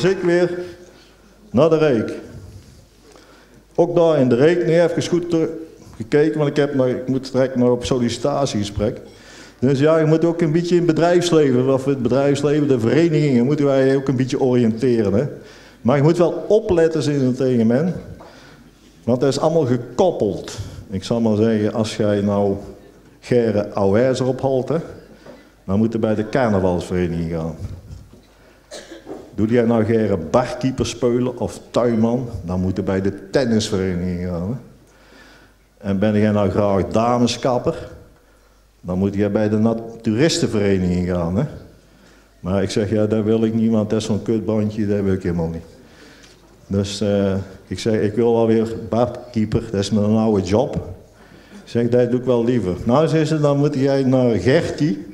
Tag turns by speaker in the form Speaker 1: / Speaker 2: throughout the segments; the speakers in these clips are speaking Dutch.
Speaker 1: Dus ik weer naar de reek. Ook daar in de reek nu even goed gekeken, want ik, heb nog, ik moet direct nog op sollicitatiegesprek. Dus ja, je moet ook een beetje in het bedrijfsleven, of het bedrijfsleven, de verenigingen, moeten wij ook een beetje oriënteren. Hè? Maar je moet wel opletten tegen men, want dat is allemaal gekoppeld. Ik zal maar zeggen, als jij nou Gerre Auwijzer ophaalt, hè, dan moet je bij de carnavalsvereniging gaan. Doe jij nou Gerre barkeeper spelen of tuinman, dan moet je bij de tennisvereniging gaan. En ben jij nou graag dameskapper, dan moet je bij de naturistenvereniging gaan. Hè? Maar ik zeg, ja, daar wil ik niet, dat is zo'n kutbandje, dat wil ik helemaal niet. Dus uh, ik zeg, ik wil wel weer barkeeper, dat is mijn oude job. Ik zeg, dat doe ik wel liever. Nou, zei ze, dan moet jij naar Gertie.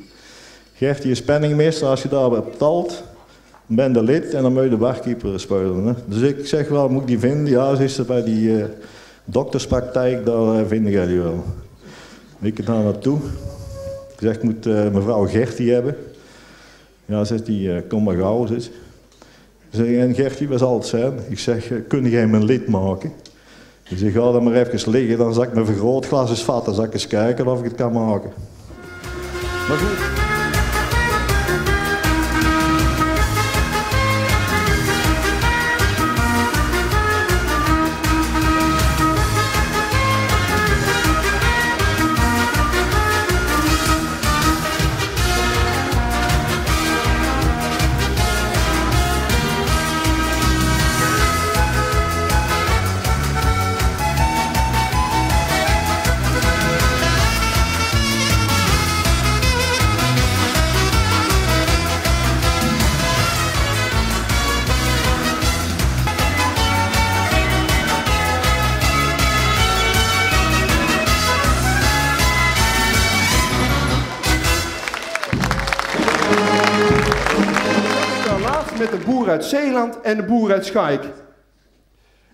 Speaker 1: Gertie is penningmeester, als je daar betaalt, ben de lid en dan moet je de barkeeper spelen. Hè? Dus ik zeg wel, moet ik die vinden? Ja, ze is er bij die uh, dokterspraktijk, daar uh, vind jij die wel. Ik daar naartoe. Ik zeg, ik moet uh, mevrouw Gertie hebben. Ja, zegt die, kom maar gauw. Zegt. Zeg, en Gertie, wat zal het zijn? Ik zeg, kun jij mijn lid maken? Dus ik ga dan maar even liggen, dan zal ik mijn vergrootglas eens vatten, dan eens kijken of ik het kan maken. Maar goed.
Speaker 2: Uit Zeeland en de boer uit Schaik.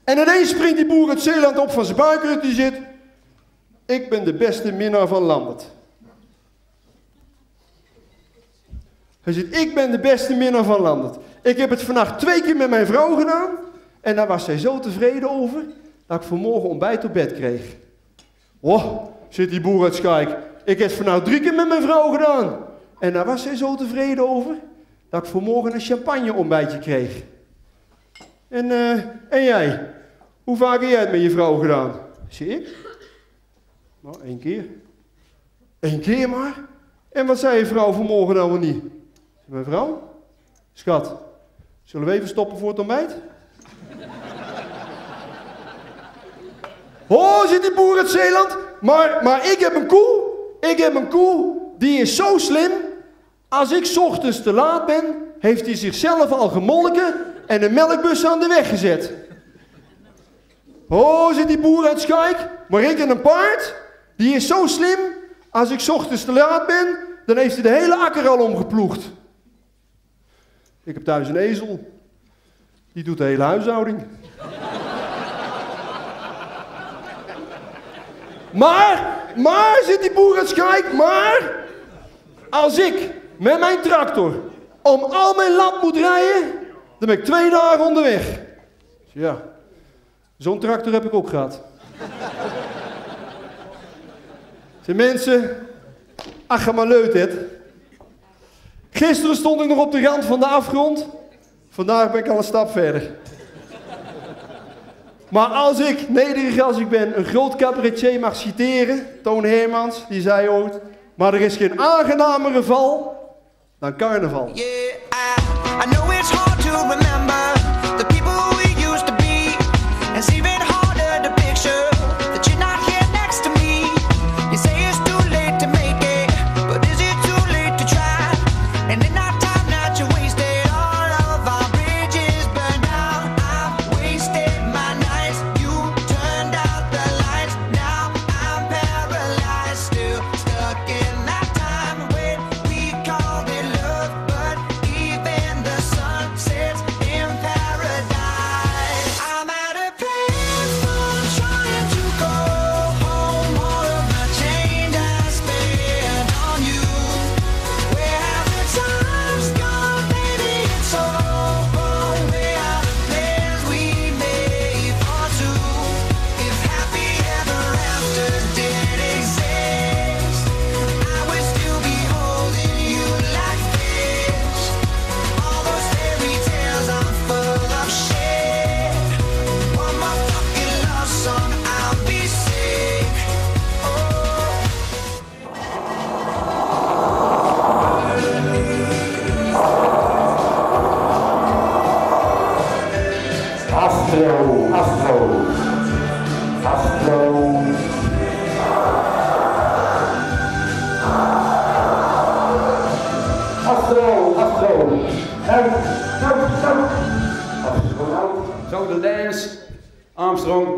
Speaker 2: En ineens springt die boer uit Zeeland op van zijn buik die zit. Ik ben de beste minnaar van Lambert. Hij zegt, ik ben de beste minnaar van Lambert. Ik heb het vannacht twee keer met mijn vrouw gedaan. En daar was zij zo tevreden over, dat ik vanmorgen ontbijt op bed kreeg. Oh, zit die boer uit Schaik. Ik heb het vannacht drie keer met mijn vrouw gedaan. En daar was zij zo tevreden over, dat ik vanmorgen een champagne ontbijtje kreeg. En, uh, en jij? Hoe vaak heb jij het met je vrouw gedaan? Zie ik? Nou, één keer. Eén keer maar? En wat zei je vrouw vanmorgen dan wel niet? Mijn vrouw? Schat, zullen we even stoppen voor het ontbijt? Oh, zit die boer uit Zeeland? Maar, maar ik heb een koe. Ik heb een koe. Die is zo slim. Als ik ochtends te laat ben, heeft hij zichzelf al gemolken en een melkbus aan de weg gezet. Oh, zit die boer uit Schaik? Maar ik en een paard, die is zo slim. Als ik ochtends te laat ben, dan heeft hij de hele akker al omgeploegd. Ik heb thuis een ezel. Die doet de hele huishouding. maar, maar, zit die boer uit Schaik, maar... Als ik met mijn tractor om al mijn land moet rijden, dan ben ik twee dagen onderweg. Ja, zo'n tractor heb ik ook gehad. Zijn mensen, ach maar leuk dit. Gisteren stond ik nog op de rand van de afgrond. Vandaag ben ik al een stap verder. Maar als ik, nederig als ik ben, een groot cabaretier mag citeren, Toon Hermans, die zei ooit, maar er is geen aangenamere val dan carnaval. Yeah, I, I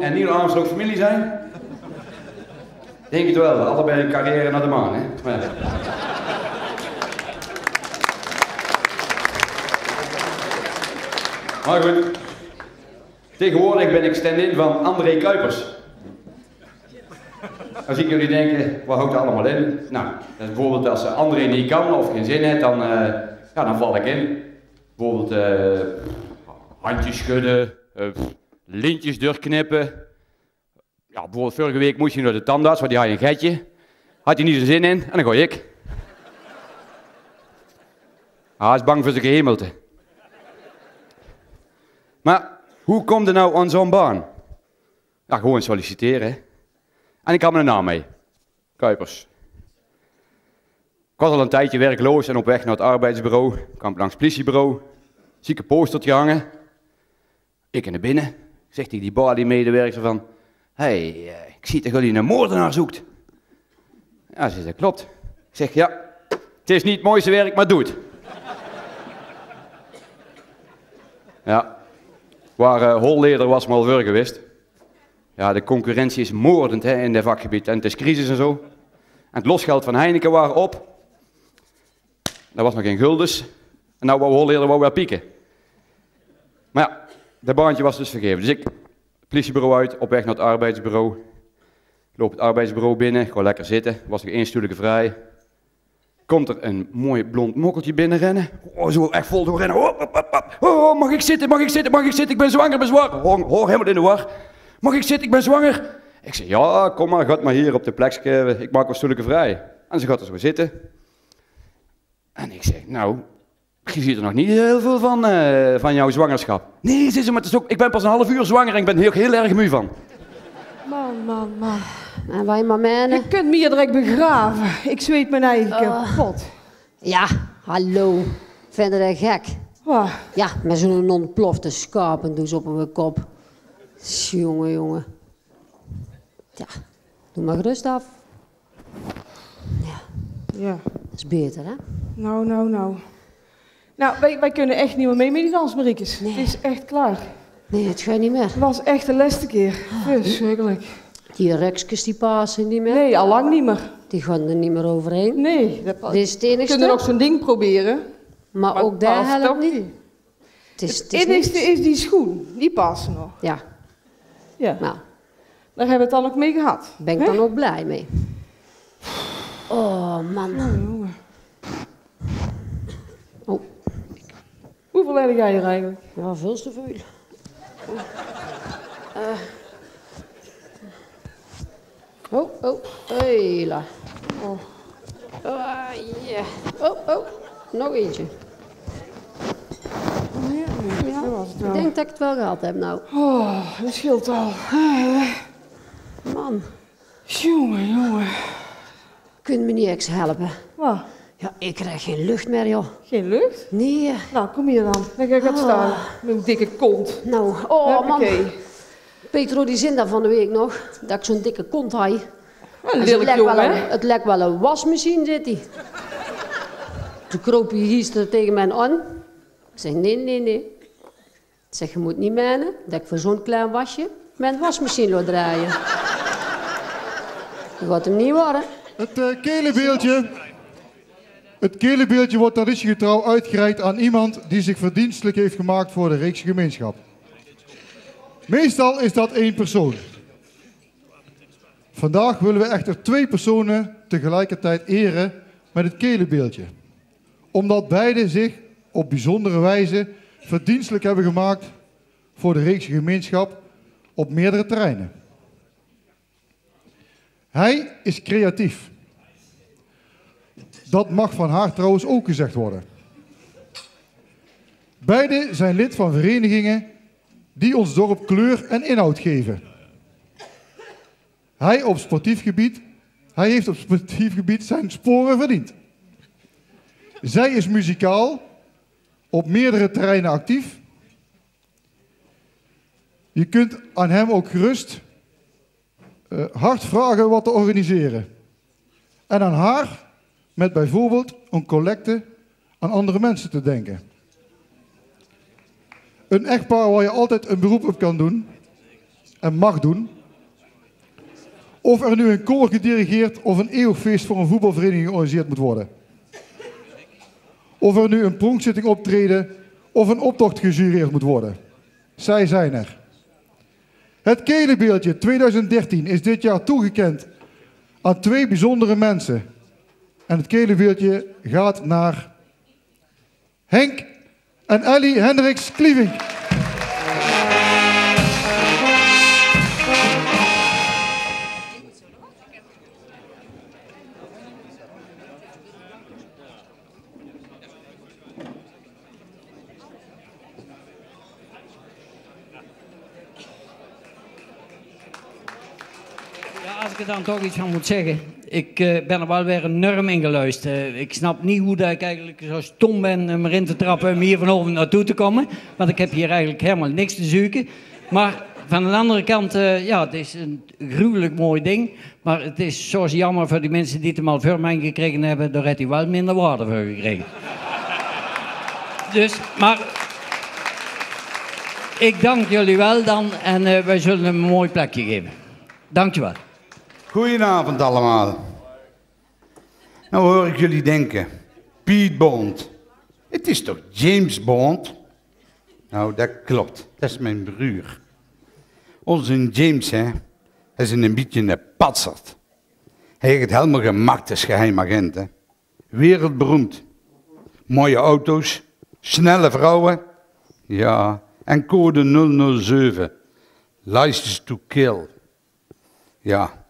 Speaker 3: en Neil Armstrong familie zijn? Denk het wel, allebei een carrière naar de maan, hè? Maar. Maar goed, tegenwoordig ben ik stand-in van André Kuipers. Als ik jullie denken, wat houdt er allemaal in? Nou, bijvoorbeeld als André niet kan of geen zin heeft, dan, eh, ja, dan val ik in. Bijvoorbeeld eh, handjes schudden, eh, lintjes doorknippen. Ja, bijvoorbeeld vorige week moest hij naar de tandarts, want die had een getje. Had hij niet zijn zin in en dan gooi ik. Ah, hij is bang voor zijn gehemelte. Maar hoe komt er nou aan zo'n baan? Ja, gewoon solliciteren. En ik had mijn naam mee. Kuipers. Ik was al een tijdje werkloos en op weg naar het arbeidsbureau. Ik kwam langs het politiebureau. Zie ik een postertje hangen. Ik naar binnen. Zegt hij die body-medewerker van... Hey, eh, ik zie dat jullie een moordenaar zoekt. Ja, ze zegt, dat klopt. Ik zeg, ja, het is niet het mooiste werk, maar doe het. Ja, waar uh, holleder was me al voor geweest. Ja, de concurrentie is moordend hè, in dat vakgebied. En het is crisis en zo. En het losgeld van Heineken waren op. Dat was nog geen guldens. En nou wou holleder wou weer pieken. Maar ja, dat baantje was dus vergeven. Dus ik, politiebureau uit, op weg naar het arbeidsbureau. Ik loop het arbeidsbureau binnen, gewoon lekker zitten. Was nog één stoelje vrij. Komt er een mooi blond mokkeltje binnenrennen. Oh, zo echt vol doorrennen. Oh, oh, oh, mag ik zitten, mag ik zitten, mag ik zitten? Ik ben zwanger, ben zwanger. Hoor, hoor helemaal in de war. Mag ik zitten, ik ben zwanger. Ik zeg, ja, kom maar, gaat maar hier op de plek. Ik maak wel stoelje vrij. En ze gaat er zo zitten. En ik zeg, nou, je ziet er nog niet heel veel van, eh, van jouw zwangerschap. Nee, ze, maar het is ook, ik ben pas een half uur zwanger en ik ben er heel, heel erg moe van.
Speaker 4: Man, man, man.
Speaker 5: En wij maar menen.
Speaker 4: Je kunt me hier direct begraven. Ik zweet mijn eigen
Speaker 5: Oh.
Speaker 4: kapot.
Speaker 5: Ja, hallo. Vind je dat gek?
Speaker 4: Wat?
Speaker 5: Ja, met zo'n ontplofte schapendoes op mijn kop. Jongen, jongen. Ja, doe maar gerust af.
Speaker 4: Ja.
Speaker 5: Dat is beter, hè?
Speaker 4: Nou, nou, nou. Nou, wij, wij kunnen echt niet meer mee met die dansmariekes.
Speaker 5: Nee.
Speaker 4: Het is echt klaar.
Speaker 5: Nee, het gaat niet meer.
Speaker 4: Het was echt de laatste keer.
Speaker 5: Ah.
Speaker 4: Verschrikkelijk.
Speaker 5: Die rekjes die passen niet meer.
Speaker 4: Nee, al lang niet meer.
Speaker 5: Die gaan er niet meer overheen.
Speaker 4: Nee. Dat,
Speaker 5: Dit is het
Speaker 4: we kunnen nog zo'n ding proberen.
Speaker 5: Maar,
Speaker 4: Maar
Speaker 5: ook daar helpt niet.
Speaker 4: niet.
Speaker 5: Het is,
Speaker 4: Het enigste is die schoen. Die passen nog.
Speaker 5: Ja,
Speaker 4: Ja.
Speaker 5: nou,
Speaker 4: Daar hebben we het dan ook mee gehad.
Speaker 5: ben ik dan ook blij mee. Oh, man. Oh,
Speaker 4: Hoeveel heb jij er eigenlijk?
Speaker 5: ja, veel te veel. Eh. Oh, oh, hela. Oh. Ja. Oh, oh, nog eentje. Ja,
Speaker 4: Dat was het
Speaker 5: ik denk dat ik het wel gehad heb nou.
Speaker 4: Oh, dat scheelt al.
Speaker 5: Man,
Speaker 4: Jongen, jongen.
Speaker 5: kun je me niet eens helpen?
Speaker 4: Wat?
Speaker 5: Ja, ik krijg geen lucht meer, joh.
Speaker 4: Geen lucht?
Speaker 5: Nee.
Speaker 4: Nou, kom hier dan. Dan ga ik het staan. Met een dikke kont.
Speaker 5: Nou, oh man. Petro die zin daar van de week nog, dat ik zo'n dikke kont had. Het
Speaker 4: lelijk
Speaker 5: lijkt, wel
Speaker 4: jongen,
Speaker 5: een,
Speaker 4: hè?
Speaker 5: het lijkt wel een wasmachine, zit hij. Toen kroop hij gisteren tegen mij aan. Ik zeg, nee, nee, nee. Ik zeg, je moet niet menen dat ik voor zo'n klein wasje mijn wasmachine laat draaien. Dat gaat hem niet worden.
Speaker 6: Het uh, kelenbeeldje. Het kelenbeeldje wordt traditiegetrouw uitgereikt aan iemand die zich verdienstelijk heeft gemaakt voor de Reekse gemeenschap. Meestal is dat één persoon. Vandaag willen we echter twee personen tegelijkertijd eren met het kelenbeeldje. Omdat beide zich op bijzondere wijze verdienstelijk hebben gemaakt voor de Reekse gemeenschap op meerdere terreinen. Hij is creatief. Dat mag van haar trouwens ook gezegd worden. Beide zijn lid van verenigingen die ons dorp kleur en inhoud geven. Hij op sportief gebied, hij heeft op sportief gebied zijn sporen verdiend. Zij is muzikaal, op meerdere terreinen actief. Je kunt aan hem ook gerust eh, hard vragen wat te organiseren. En aan haar met bijvoorbeeld een collecte aan andere mensen te denken. Een echtpaar waar je altijd een beroep op kan doen en mag doen. Of er nu een koor gedirigeerd of een eeuwfeest voor een voetbalvereniging georganiseerd moet worden. Of er nu een pronkzitting optreden of een optocht gejureerd moet worden. Zij zijn er. Het Kelenbeeldje 2013 is dit jaar toegekend aan twee bijzondere mensen. En het Kelenbeeldje gaat naar Henk en Ellie Hendricks Klievink.
Speaker 7: Ja, als ik er dan toch iets van moet zeggen. Ik eh, ben er wel weer enorm in geluisterd. Eh, ik snap niet hoe dat ik eigenlijk zo stom ben om erin te trappen om hier vanavond naartoe te komen. Want ik heb hier eigenlijk helemaal niks te zoeken. Maar van de andere kant, eh, ja, het is een gruwelijk mooi ding. Maar het is zoals jammer voor die mensen die het hem al gekregen hebben. Daar heeft hij wel minder waarde voor gekregen. dus, maar... Ik dank jullie wel dan en eh, wij zullen hem een mooi plekje geven. Dankjewel.
Speaker 8: Goedenavond allemaal. Nou hoor ik jullie denken, Piet Bond. Het is toch James Bond? Nou, dat klopt. Dat is mijn broer. Onze James, hè, is een beetje een patsert. Hij heeft het helemaal gemaakt als geheimagent, hè. Wereldberoemd. Mooie auto's, snelle vrouwen. Ja, en code 007. License to kill. Ja,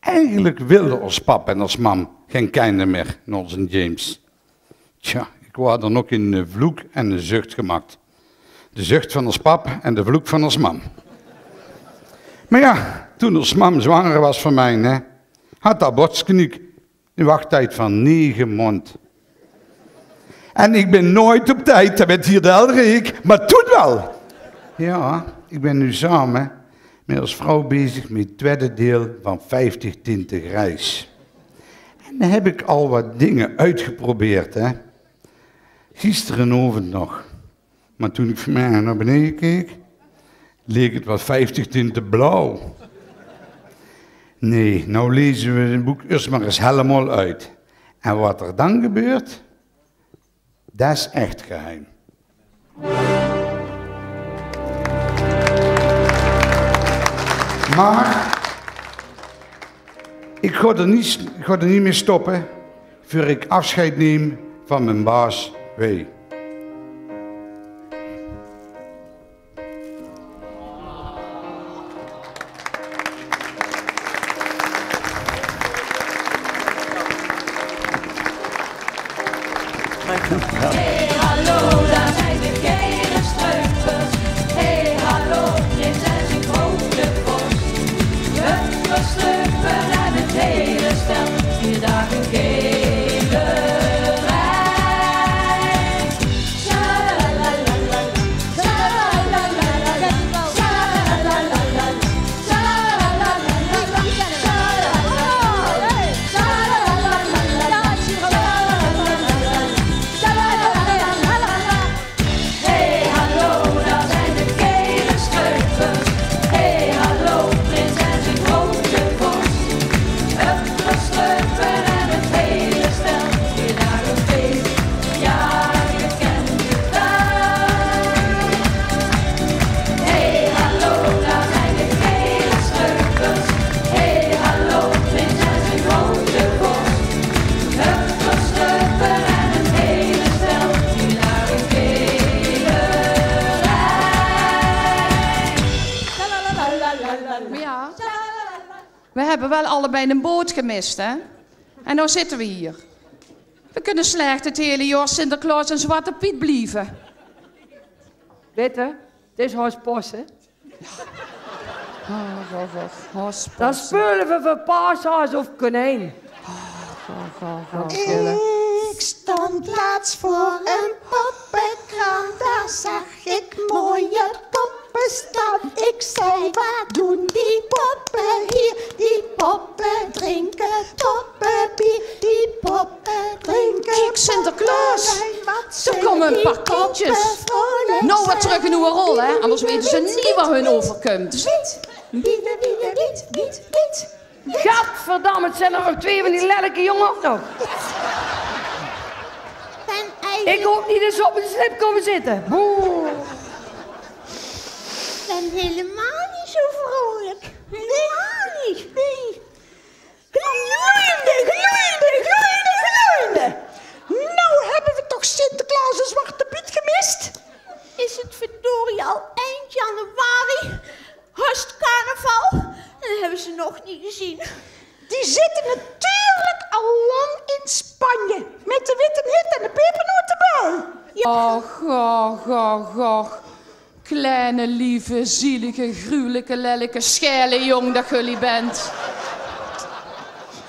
Speaker 8: eigenlijk wilde ons pap en ons mam geen kinder meer, onze James. Tja, ik word dan ook in een vloek en een zucht gemaakt. De zucht van ons pap en de vloek van ons mam. Maar ja, toen ons mam zwanger was van mij, hè, had dat botskniek een wachttijd van negen maanden. En ik ben nooit op tijd, dat bent hier de ik, maar toen wel. Ja, ik ben nu samen met als vrouw bezig met het tweede deel van 50 tinten reis. En dan heb ik al wat dingen uitgeprobeerd, hè. Gisterenavond nog. Maar toen ik van mij naar beneden keek, leek het wat 50 tinten blauw. Nee, nou lezen we het boek eerst maar eens helemaal uit. En wat er dan gebeurt, dat is echt geheim. Maar ik ga er niet, ga er niet mee stoppen voor ik afscheid neem van mijn baas W.
Speaker 9: we hebben wel allebei een boot gemist, hè? En nou zitten we hier. We kunnen slecht het hele jaar Sinterklaas en Zwarte Piet blijven.
Speaker 10: Weet je, het is Hospas, hè? Dan spelen we voor paashaas of konijn.
Speaker 11: Ik stond laatst voor een poppenkraan, daar zag ik mooie poppen
Speaker 12: poppen staan. Ik zei, wat doen die poppen hier? Die poppen drinken toppenbier. Die poppen drinken
Speaker 9: Kijk, Sinterklaas. Er komen een paar
Speaker 12: vrolijk
Speaker 9: Nou, wat terug in uw rol, hè? Anders weten ze niet wat hun overkomt.
Speaker 12: Wiet, wiet, wiet, wiet, wiet, wiet.
Speaker 10: Gadverdamme, het zijn er nog twee van die lelijke jongen ook nog. Ik hoop niet dat ze op een slip komen zitten. Boe.
Speaker 12: Helemaal niet zo vrolijk. Helemaal niet. Nee. Gloeiende, gloeiende, gloeiende, gloeiende. Nou hebben we toch Sinterklaas en Zwarte Piet gemist? Is het verdorie al eind januari? Hartst carnaval? En dat hebben ze nog niet gezien. Die zitten natuurlijk al lang in Spanje. Met de witte hit en de pepernotenbal.
Speaker 9: Och, och, och, och. Kleine, lieve, zielige, gruwelijke, lelijke, schele jong dat jullie bent.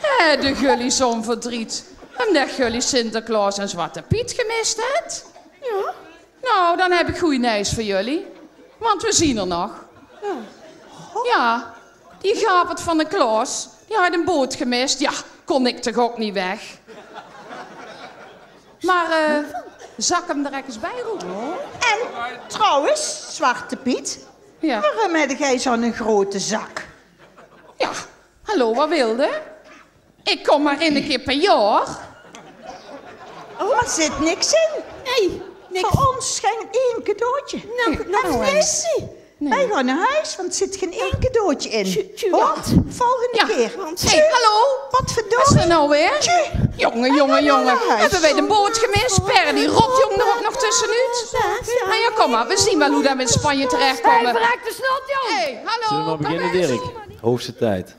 Speaker 9: Hé, de jullie zo'n verdriet. Omdat jullie Sinterklaas en Zwarte Piet gemist hebt? Ja. Nou, dan heb ik goede nieuws voor jullie. Want we zien er nog. Ja, die gapert van de Klaas, die had een boot gemist. Ja, kon ik toch ook niet weg. Maar, eh, zak hem er eens bij roepen.
Speaker 12: En trouwens, Zwarte Piet,
Speaker 9: Ja.
Speaker 12: waarom heb jij zo'n grote zak?
Speaker 9: Ja, hallo, wat wilde? Ik kom maar één keer per jaar.
Speaker 12: Oh, er zit niks in. Nee, niks. Voor ons geen één cadeautje. Nou, nou,
Speaker 9: nou,
Speaker 12: Leslie. Wij gaan naar huis, want er zit geen één cadeautje in. Hoort, volgende keer.
Speaker 9: Hé, hey, hallo?
Speaker 12: Wat verdorie?
Speaker 9: Wat is er nou weer? Jongen, jongen, jongen. Hebben wij de boot gemist? Per die rotjong er ook nog tussenuit? Nou ja, kom maar. We zien wel hoe dat we in Spanje terechtkomen.
Speaker 10: Hey, verrek de snot, jong.
Speaker 9: Hé, hallo.
Speaker 13: Zullen we maar beginnen, Dirk? Hoogste tijd.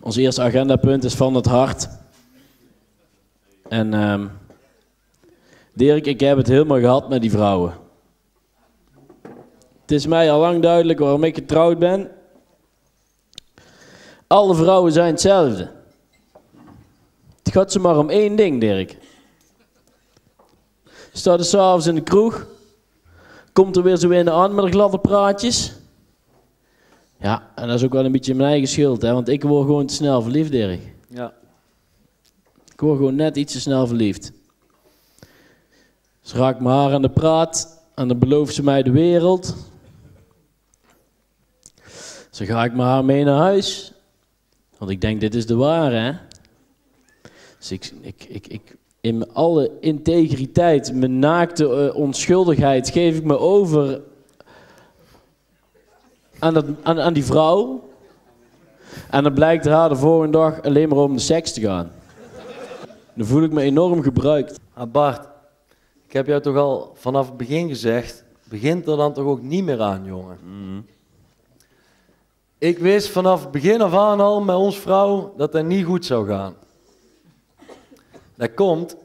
Speaker 13: Ons eerste agendapunt is van het hart. En ehm, Dirk, ik heb het helemaal gehad met die vrouwen. Het is mij al lang duidelijk waarom ik getrouwd ben. Alle vrouwen zijn hetzelfde. Het gaat ze maar om één ding, Dirk. Staat er s'avonds in de kroeg. Komt er weer zo in aan met de gladde praatjes. Ja, en dat is ook wel een beetje mijn eigen schuld, hè, want ik word gewoon te snel verliefd, Dirk.
Speaker 14: Ja.
Speaker 13: Ik word gewoon net iets te snel verliefd. Ze raakt me haar aan de praat en dan belooft ze mij de wereld. Zo ga ik met haar mee naar huis. Want ik denk, dit is de ware, hè. Dus ik, ik, ik, ik, in mijn alle integriteit, mijn naakte eh, onschuldigheid, geef ik me over aan, dat, aan, aan die vrouw. En dan blijkt haar de volgende dag alleen maar om de seks te gaan. Dan voel ik me enorm gebruikt.
Speaker 14: Ah Bart, ik heb jou toch al vanaf het begin gezegd, begint er dan toch ook niet meer aan, jongen. Ik wist vanaf het begin af aan al met ons vrouw dat dat niet goed zou gaan. Dat komt,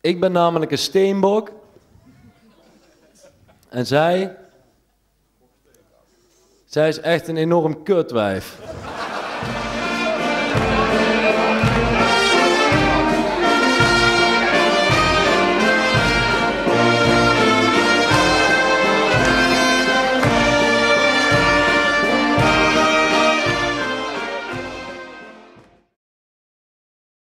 Speaker 14: ik ben namelijk een steenbok en zij, zij is echt een enorm kutwijf.